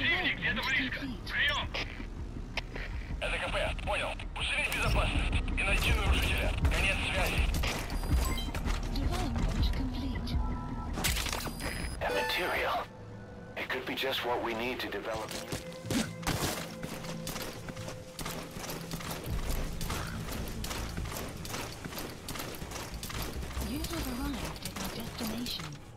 Противник где-то близко. Прием! ЛКП, понял. Усилить безопасность и найти нарушителя. Конец связи. And material. It could be just what we need to develop. You have arrived at your destination.